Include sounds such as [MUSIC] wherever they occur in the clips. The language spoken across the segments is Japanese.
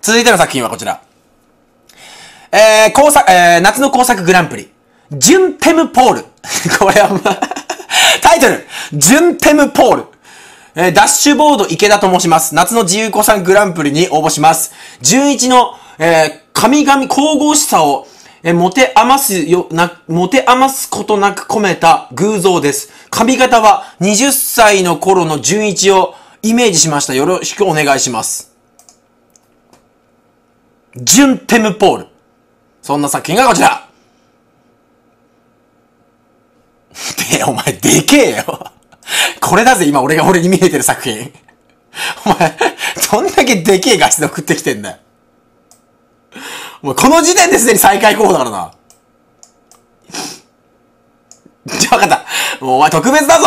続いての作品はこちら。えー、工作、えー、夏の工作グランプリ。ジュンテムポール。[LAUGHS] これはま、[LAUGHS] タイトル、ジュンテムポール。えー、ダッシュボード池田と申します。夏の自由工作グランプリに応募します。11の、えー、神々神々しさを、えー、持て余すよ、な、持て余すことなく込めた偶像です。髪型は20歳の頃の純一をイメージしました。よろしくお願いします。ジュンテムポール。そんな作品がこちら。[LAUGHS] で、お前、でけえよ。これだぜ、今俺が俺に見えてる作品。お前、どんだけでけえ画質で送ってきてんだよ。お前、この時点ですでに最下位候補だからな。じゃあ分かった。もうお前特別だぞ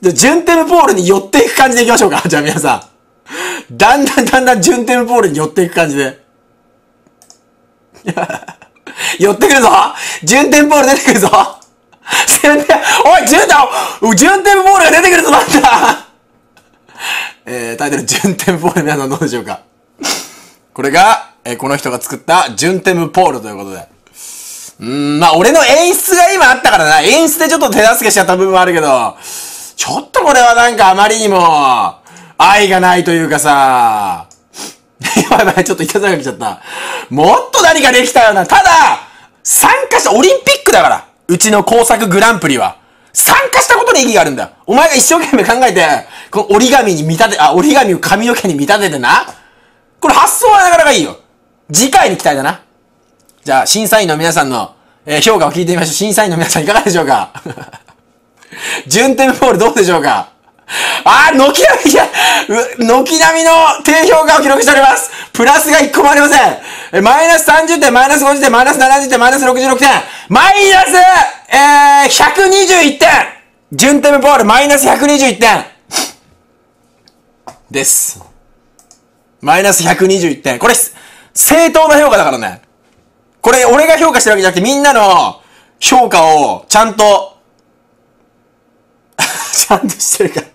じゃあ、ジュンテムポールに寄っていく感じでいきましょうか。じゃあ皆さん。だんだんだんだんジュンテムポールに寄っていく感じで。[LAUGHS] 寄ってくるぞ。ジュンテムポール出てくるぞ。おい、ジュンテジュンテムポールが出てくるぞ、なんだ。[LAUGHS] えー、タイトル、ジュンテムポール皆さんどうでしょうか。これが、えー、この人が作ったジュンテムポールということで。うん、まあ、俺の演出が今あったからな。演出でちょっと手助けしちゃった部分もあるけど、ちょっとこれはなんかあまりにも、愛がないというかさ、[LAUGHS] やばいやばい、ちょっといたずらが来ちゃった。もっと何かできたよな。ただ、参加したオリンピックだから。うちの工作グランプリは。参加したことに意義があるんだ。お前が一生懸命考えて、この折り紙に見立て、あ、折り紙を髪の毛に見立ててな。これ発想はなかなかいいよ。次回に期待だな。じゃあ、審査員の皆さんの、えー、評価を聞いてみましょう。審査員の皆さんいかがでしょうか [LAUGHS] 順天ボールどうでしょうかあー、軒並み、軒並みの低評価を記録しております。プラスが1個もありません。え、マイナス30点、マイナス50点、マイナス70点、マイナス66点、マイナス、えー、121点順天ボール、マイナス121点です。マイナス121点。これ、正当な評価だからね。これ、俺が評価してるわけじゃなくて、みんなの評価をちゃんと、[LAUGHS] ちゃんとしてるから。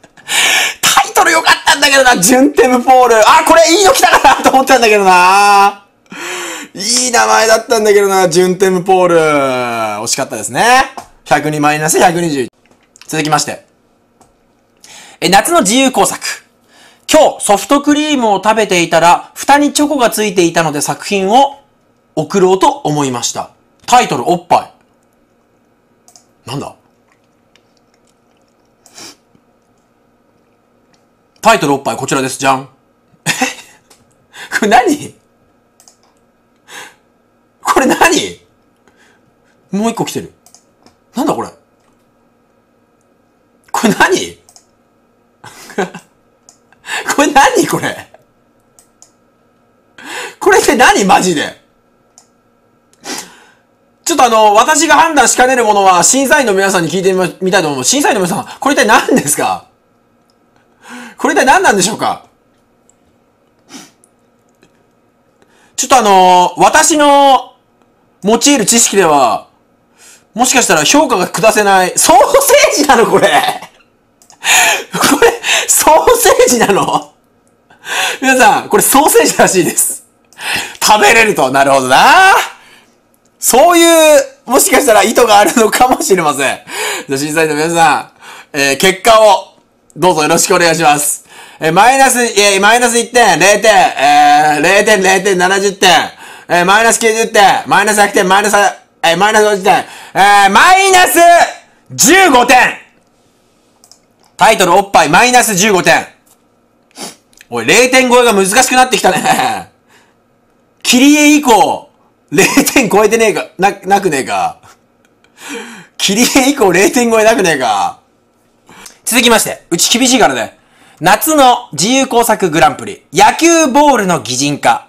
タイトル良かったんだけどな、ジュンテムポール。あ、これいいの来たかなと思ったんだけどな。いい名前だったんだけどな、ジュンテムポール。惜しかったですね。102マイナス121。続きまして。え、夏の自由工作。今日ソフトクリームを食べていたら、蓋にチョコがついていたので作品を送ろうと思いました。タイトルおっぱい。なんだ？タイトルおっぱいこちらです。じゃん。え？[LAUGHS] これ何？これ何？もう一個来てる。なんだこれ？これ何？[LAUGHS] これ何？これ？これって何マジで？ちょっとあの、私が判断しかねるものは、審査員の皆さんに聞いてみたいと思います。審査員の皆さん、これ一体何ですか？これ一体何なんでしょうか？ちょっとあの私の用いる知識では、もしかしたら評価が下せない、ソーセージなの？これこれ、ソーセージなの？皆さん、これソーセージらしいです。食べれると。なるほどなそういう、もしかしたら意図があるのかもしれません。じゃ審査員の皆さん、えー、結果を、どうぞよろしくお願いします。えー、マイナス、えー、マイナス1点、0点、えー、0点、0点、70点、えー、マイナス90点、マイナス100点、マイナス、えー、マイナス50点、えー、マイナス15点タイトルおっぱいマイナス15点。おい、0点超えが難しくなってきたね。[LAUGHS] 切り絵以降、0点超えてねえか、な、なくねえか。切り絵以降0点超えなくねえか。続きまして、うち厳しいからね。夏の自由工作グランプリ、野球ボールの擬人化。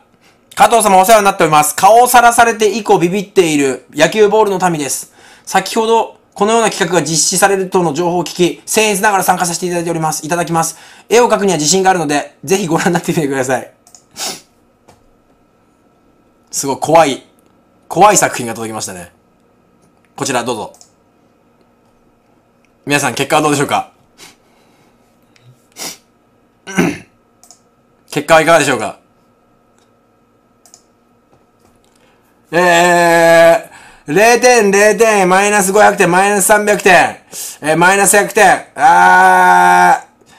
加藤様お世話になっております。顔をさらされて以降ビビっている野球ボールの民です。先ほどこのような企画が実施されるとの情報を聞き、僭越ながら参加させていただいております。いただきます。絵を描くには自信があるので、ぜひご覧になってみてください。すごい怖い、怖い作品が届きましたね。こちらどうぞ。皆さん結果はどうでしょうか？結果はいかがでしょうか？えー、0点、0点、マイナス500点、マイナス300点、えー、マイナス100点、あー、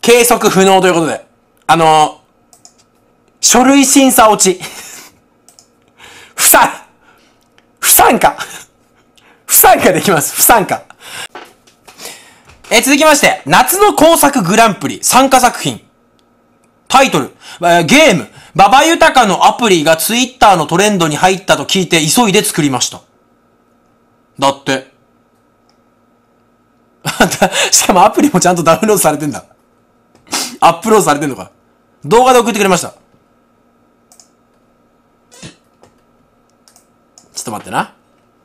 計測不能ということで。あの書類審査落ち。[LAUGHS] 不参、不参加。不参加できます。不参加。えー、続きまして、夏の工作グランプリ参加作品。タイトル、えー、ゲーム、ババユタカのアプリがツイッターのトレンドに入ったと聞いて急いで作りました。だって。[LAUGHS] しかもアプリもちゃんとダウンロードされてんだ。アップロードされてんのか。動画で送ってくれました。ちょっと待ってな。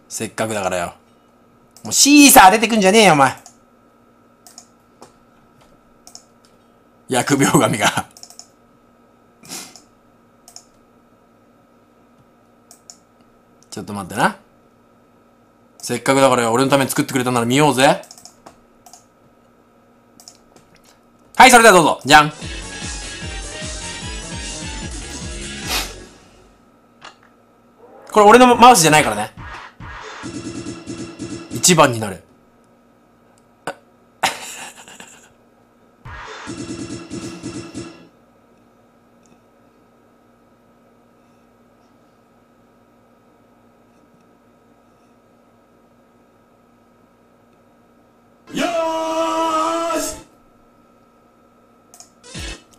せっかくだからよ。もうシーサー出てくんじゃねえよ、お前。疫病神がちょっと待ってな。せっかくだから俺のために作ってくれたなら見ようぜ。はい、それではどうぞ。じゃん。これ俺のマウスじゃないからね。一番になる。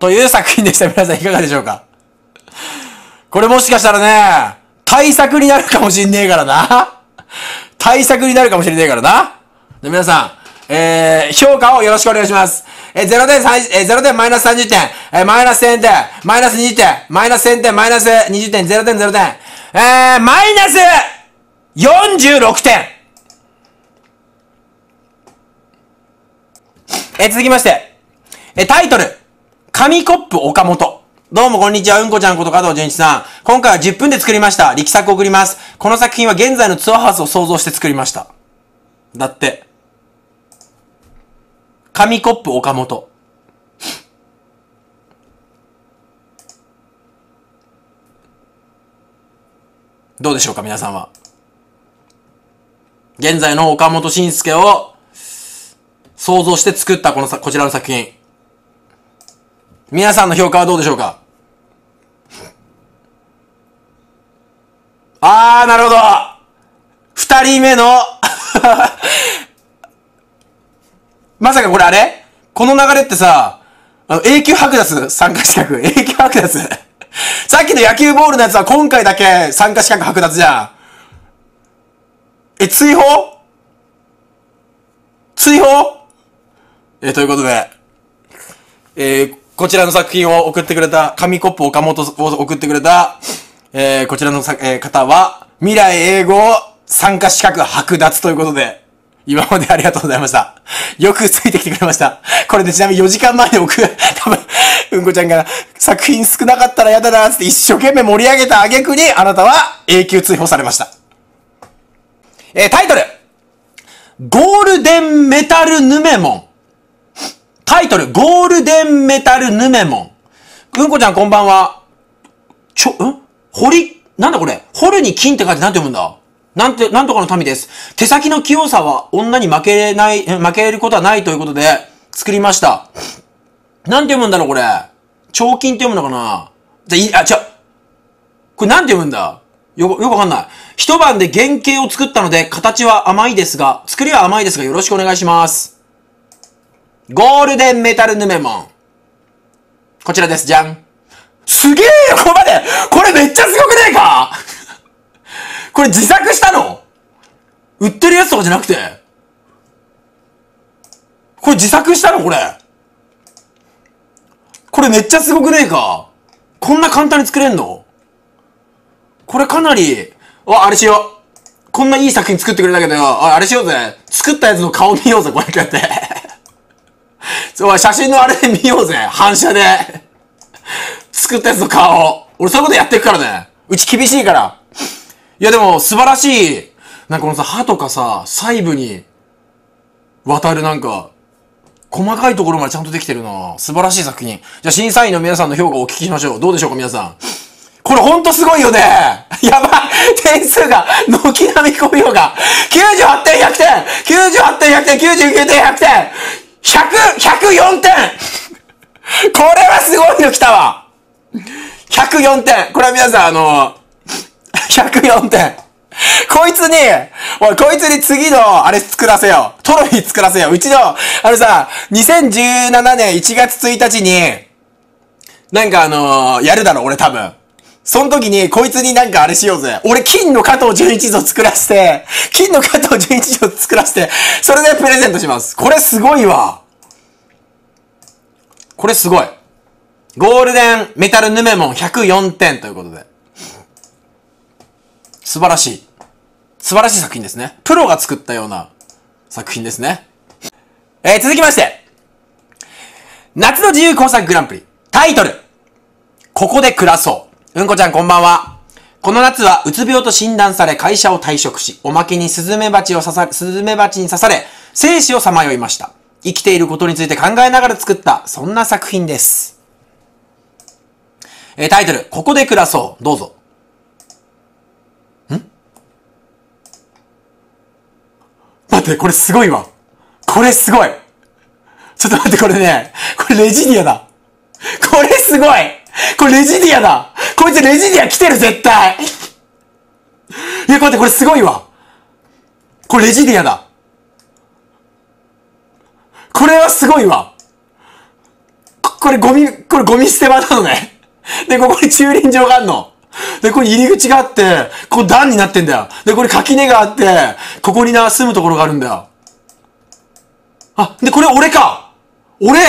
という作品でした。皆さんいかがでしょうか？これもしかしたらね、対策になるかもしんねえからな。対策になるかもしれねえからな。で、皆さん、えー、評価をよろしくお願いします。えー、0点3、えー、0点マイナス30点、えー、マイナス1000点、マイナス20点、マイナス1000点、マイナス20点、0点0点、えー、マイナス46点。えー、続きまして、えー、タイトル、紙コップ岡本。どうもこんにちは、うんこちゃんこと加藤純一さん。今回は10分で作りました。力作を送ります。この作品は現在のツアーハウスを想像して作りました。だって。紙コップ岡本。どうでしょうか、皆さんは。現在の岡本慎介を想像して作ったこのさ、こちらの作品。皆さんの評価はどうでしょうか？あー、なるほど。二人目の [LAUGHS] まさかこれあれ？この流れってさ、あの、永久剥奪？参加資格永久剥奪？さっきの野球ボールのやつは今回だけ参加資格剥奪じゃん。え、追放？追放？え、ということで、えー、こちらの作品を送ってくれた、紙コップ岡本を送ってくれた、えー、こちらのさ、えー、方は、未来英語参加資格剥奪ということで、今までありがとうございました。よくついてきてくれました。これでちなみに4時間前に送る、多分、うんこちゃんが作品少なかったら嫌だなって一生懸命盛り上げた挙句に、あなたは永久追放されました。えー、タイトルゴールデンメタルヌメモン。タイトル、ゴールデンメタルヌメモン。うんこちゃんこんばんは。ちょ、ん？掘り、なんだこれ？掘るに金って書いて何て読むんだ？なんて、なんとかの民です。手先の器用さは女に負けない、負けることはないということで作りました。なんて読むんだろうこれ？彫金って読むのかな？じゃ、い、あ、ちょ。これなんて読むんだ？よ、よくわかんない。一晩で原型を作ったので、形は甘いですが、作りは甘いですが、よろしくお願いします。ゴールデンメタルヌメモン。こちらです。じゃん。すげえよここまでこれめっちゃすごくねえかこれ自作したの売ってるやつとかじゃなくて。これ自作したのこれ。これめっちゃすごくねえかこんな簡単に作れんのこれかなり、あ、あれしよう。こんないい作品作ってくれたけどよ。あ、あれしようぜ。作ったやつの顔見ようぜ、こうやって。そう、写真のあれ見ようぜ。反射で。作ったやつの顔。俺そういうことやってくからね。うち厳しいから。いやでも素晴らしい。なんかこのさ、歯とかさ、細部に渡るなんか、細かいところまでちゃんとできてるな素晴らしい作品。じゃあ審査員の皆さんの評価をお聞きしましょう。どうでしょうか皆さん。これほんとすごいよね。やばい。点数が、軒並み高評価。98点100点 !98 点100点 !99 点100点 !100、104点これはすごいの来たわ !104 点これは皆さんあの、104点こいつに、おい、こいつに次の、あれ作らせよう。トロフィー作らせよう。うちの、あのさ、2017年1月1日に、なんかあのー、やるだろ、俺多分。その時に、こいつになんかあれしようぜ。俺、金の加藤純一像作らせて、金の加藤純一像作らせて、それでプレゼントします。これすごいわ。これすごい。ゴールデンメタルヌメモン104点ということで。素晴らしい。素晴らしい作品ですね。プロが作ったような作品ですね。えー、続きまして。夏の自由工作グランプリ。タイトル。ここで暮らそう。うんこちゃんこんばんは。この夏はうつ病と診断され会社を退職し、おまけにスズメバチを刺さ、スズメバチに刺され、生死をさまよいました。生きていることについて考えながら作った、そんな作品です。えー、タイトル、ここで暮らそう。どうぞ。ん？待って、これすごいわ。これすごい。ちょっと待って、これね、これレジディアだ。これすごい [LAUGHS] これレジディアだこいつレジディア来てる絶対いや、待って、これすごいわ。これレジディアだ。これはすごいわ。これゴミ、これゴミ捨て場なのね。で、ここに駐輪場があんの。で、これ入り口があって、ここ段になってんだよ。で、これ垣根があって、ここにな、住むところがあるんだよ。あ、で、これ俺か俺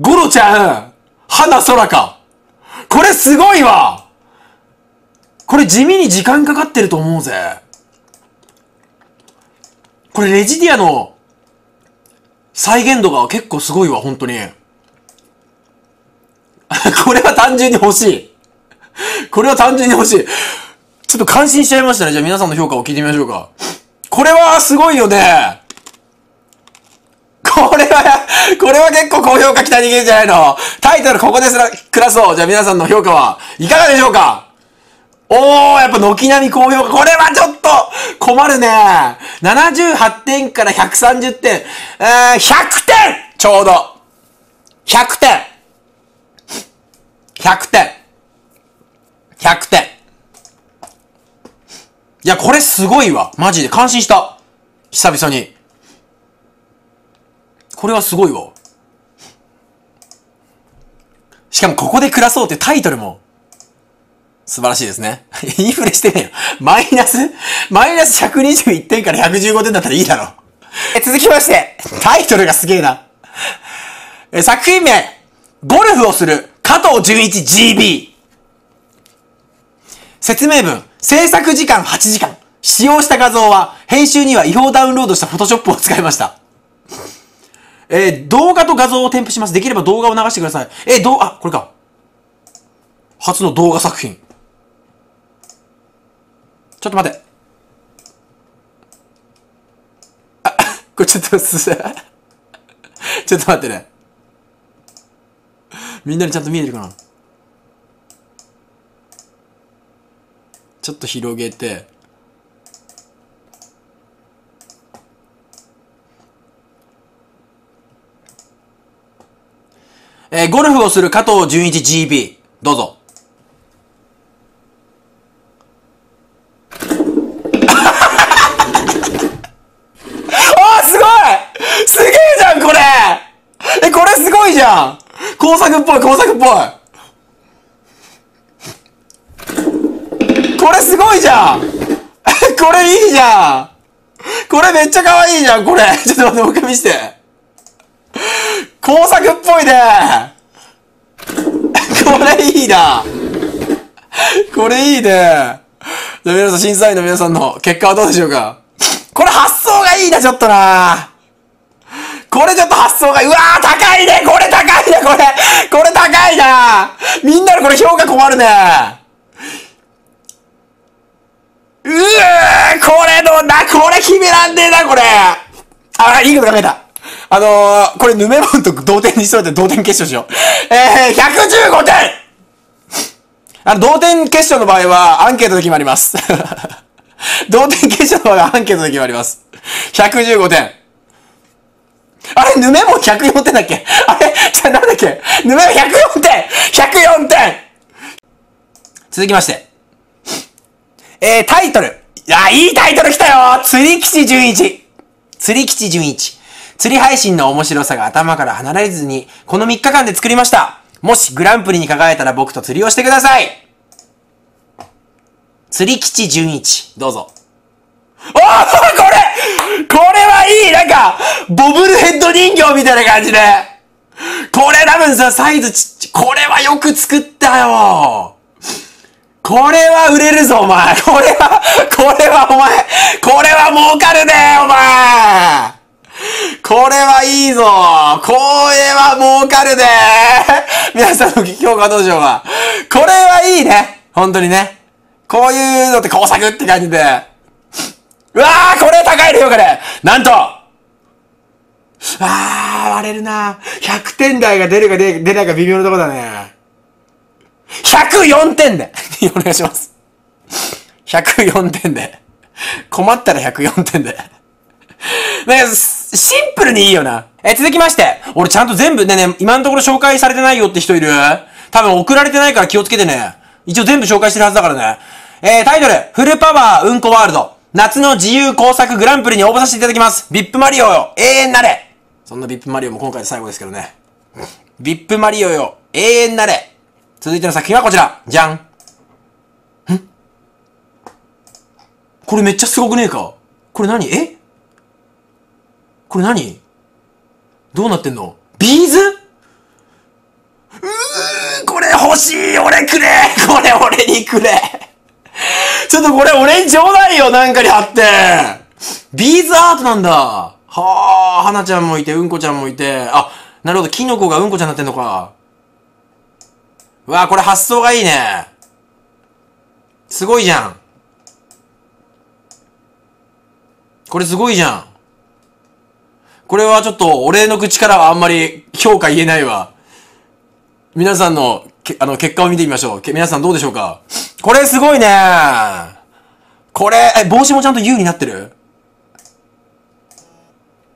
ゴロちゃん花空か。これすごいわこれ地味に時間かかってると思うぜ。これレジディアの再現度が結構すごいわ、本当に。[LAUGHS] これは単純に欲しい。これは単純に欲しい。ちょっと感心しちゃいましたね。じゃあ皆さんの評価を聞いてみましょうか。これはすごいよね。これは、これは結構高評価期待できるんじゃないのタイトルここですら、クラスを。じゃあ皆さんの評価はいかがでしょうか？おー、やっぱ軒並み高評価。これはちょっと困るね。78点から130点。えー、100点ちょうど。100点。100点。100点。いや、これすごいわ。マジで。感心した。久々に。これはすごいわ。しかもここで暮らそうってタイトルも素晴らしいですね。[LAUGHS] インフレしてねえよ。マイナスマイナス121点から115点だったらいいだろう。え、続きまして、タイトルがすげえな。え、作品名、ゴルフをする加藤純一 GB。説明文、制作時間8時間。使用した画像は、編集には違法ダウンロードしたフォトショップを使いました。えー、動画と画像を添付します。できれば動画を流してください。えー、どうあ、これか。初の動画作品。ちょっと待って。あ、[LAUGHS] これちょっとす、[LAUGHS] ちょっと待ってね。みんなにちゃんと見えてるかな？ちょっと広げて。えー、ゴルフをする加藤純一 GB。どうぞ。[LAUGHS] あすごいすげえじゃん、これえ、これすごいじゃん工作っぽい、工作っぽい。これすごいじゃん [LAUGHS] これいいじゃんこれめっちゃ可愛いじゃん、これ。[LAUGHS] ちょっと待って、もう一回見せて。工作っぽいね。これいいな。これいいね。じゃあ皆さん、審査員の皆さんの結果はどうでしょうか。これ発想がいいな、ちょっとな。これちょっと発想が、うわー高いね。これ高いねこれ。これ高いな。みんなのこれ評価困るね。うーこれのな、これ決めらんねえな、これ。あ、いいこと考えた。あのー、これ、ヌメモンと同点にしといて同点決勝しよう。えー、115点あ、の、同点決勝の場合は、アンケートで決まります。[LAUGHS] 同点決勝の場合は、アンケートで決まります。115点。あれ、ヌメも104点だっけ？あれじゃなんだっけ？ヌメも104点 !104 点続きまして。えー、タイトル。いや、いいタイトル来たよ釣り吉純一。釣り吉純一。釣り配信の面白さが頭から離れずに、この3日間で作りました。もしグランプリに輝いたら僕と釣りをしてください。釣り吉純一。どうぞ。おーこれこれはいいなんか、ボブルヘッド人形みたいな感じで。これ多分さ、サイズちっち、これはよく作ったよこれは売れるぞ、お前これは、これはお前これは儲かるね、お前 [LAUGHS] これはいいぞこれは儲かるね [LAUGHS] 皆さんの評価どうでしょうかこれはいいね本当にね。こういうのって工作って感じで。うわーこれ高いねよ、これなんとあー、割れるな100点台が出るか出出ないか微妙なとこだね。104点で [LAUGHS] お願いします。104点で。困ったら104点で。なんか、シンプルにいいよな。え、続きまして。俺ちゃんと全部ね、ね、今のところ紹介されてないよって人いる？多分送られてないから気をつけてね。一応全部紹介してるはずだからね。えー、タイトル、フルパワーうんこワールド。夏の自由工作グランプリに応募させていただきます。ビップマリオよ、永遠なれそんなビップマリオも今回で最後ですけどね。ビップマリオよ、永遠なれ続いての作品はこちら。じゃん。ん？これめっちゃすごくねえか？これ何？え？これ何？どうなってんの？ビーズ？うーこれ欲しい。俺くれ。[LAUGHS] これ俺にくれ。ちょっとこれ俺にちょうだいよなんかに貼って。ビーズアートなんだ。はあ、花ちゃんもいて、うんこちゃんもいて、あ、なるほど、キノコがうんこちゃんになってんのか。うわこれ発想がいいね。すごいじゃん。これすごいじゃん。これはちょっと俺の口からはあんまり評価言えないわ。皆さんのけあの結果を見てみましょう。け皆さんどうでしょうか？これすごいねこれ、え、帽子もちゃんと U になってる？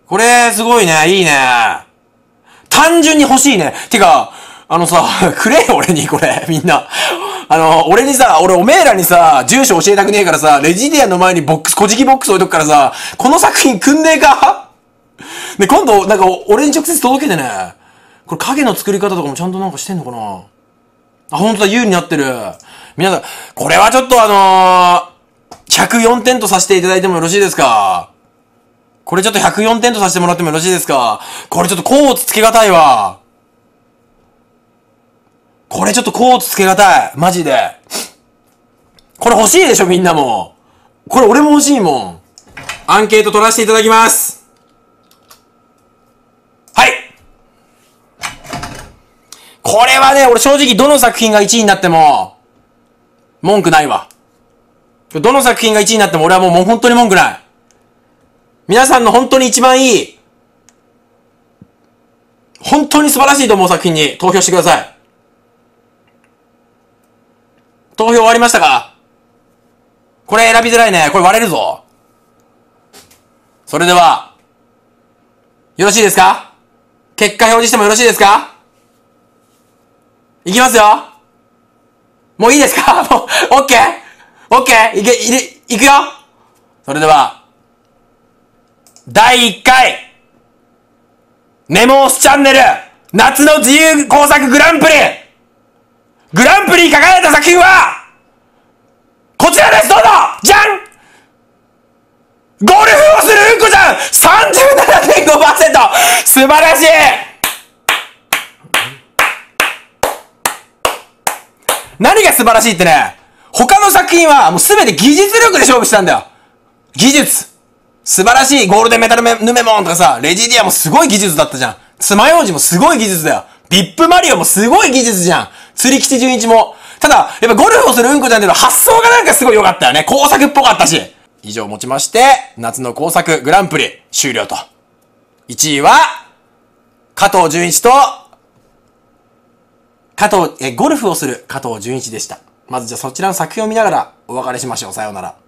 これすごいね。いいね。単純に欲しいね。てか、あのさ、[LAUGHS] くれよ、俺に、これ、みんな。あの、俺にさ、俺おめえらにさ、住所教えたくねえからさ、レジディアの前にボックス、小じきボックス置いとくからさ、この作品くんねえか？[LAUGHS] で、今度、なんか、俺に直接届けてね。これ影の作り方とかもちゃんとなんかしてんのかなあ、ほんとだ、U になってる。皆さん、これはちょっとあのー、104点とさせていただいてもよろしいですか？これちょっと104点とさせてもらってもよろしいですか？これちょっとコーツつけがたいわ。これちょっとコーツつけがたい。マジで。これ欲しいでしょ、みんなも。これ俺も欲しいもん。アンケート取らせていただきます。はいこれはね、俺正直どの作品が1位になっても、文句ないわ。どの作品が1位になっても俺はもうもう本当に文句ない。皆さんの本当に一番いい、本当に素晴らしいと思う作品に投票してください。投票終わりましたか？これ選びづらいね。これ割れるぞ。それでは、よろしいですか？結果表示してもよろしいですか？いきますよ。もういいですか？[LAUGHS] もう、オッケー？オッケー？いけ、いれ、いくよ。それでは、第1回、ネモースチャンネル、夏の自由工作グランプリ。グランプリに輝いた作品は、こちらです！どうぞ！じゃん！ゴルフをするうんこちゃん !37.5%! 素晴らしい！何が素晴らしいってね、他の作品はもうすべて技術力で勝負したんだよ技術素晴らしいゴールデンメタルヌメモンとかさ、レジディアもすごい技術だったじゃん。爪楊枝もすごい技術だよ。ビップマリオもすごい技術じゃん。釣り吉純一も。ただ、やっぱゴルフをするうんこちゃんっていうのは発想がなんかすごい良かったよね。工作っぽかったし。以上をもちまして、夏の工作グランプリ終了と。1位は、加藤純一と、加藤、え、ゴルフをする加藤純一でした。まずじゃあそちらの作品を見ながらお別れしましょう。さようなら。